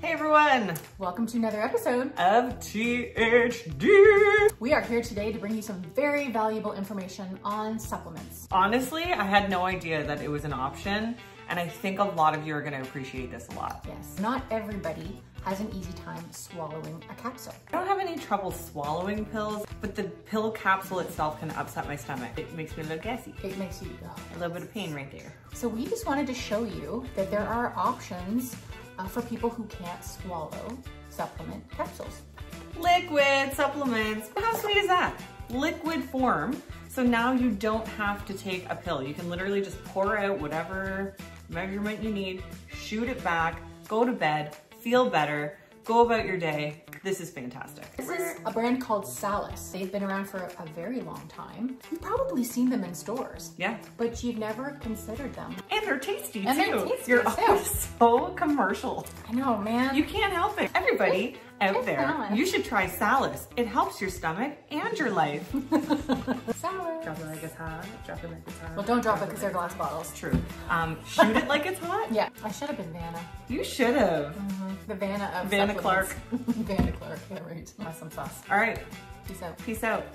Hey everyone, Welcome to another episode. of THD. We are here today to bring you some very valuable information on supplements. Honestly, I had no idea that it was an option, and I think a lot of you are gonna appreciate this a lot. Yes, not everybody has an easy time swallowing a capsule. I don't have any trouble swallowing pills, but the pill capsule itself can upset my stomach. It makes me a little gassy. It makes you go. A little bit of pain right there. So we just wanted to show you that there are options uh, for people who can't swallow supplement capsules. Liquid supplements. How sweet is that? Liquid form. So now you don't have to take a pill. You can literally just pour out whatever measurement you need, shoot it back, go to bed, feel better, go about your day. This is fantastic. This is a brand called Salus. They've been around for a very long time. You've probably seen them in stores, Yeah. but you've never considered them. And they're tasty And too. they're tasty, You're too. so commercial. I know, man. You can't help it. Everybody out Try there, Salus. you should try Salus. It helps your stomach and your life. Drop it like it's hot. Drop it like it's hot. Well, don't drop it because they're glass bottles. True. Um, shoot it like it's hot. Yeah, I should have been Vanna. You should have. The Vanna of Vanna Clark. Vanna Clark. Yeah, right. Awesome sauce. All right. Peace out. Peace out.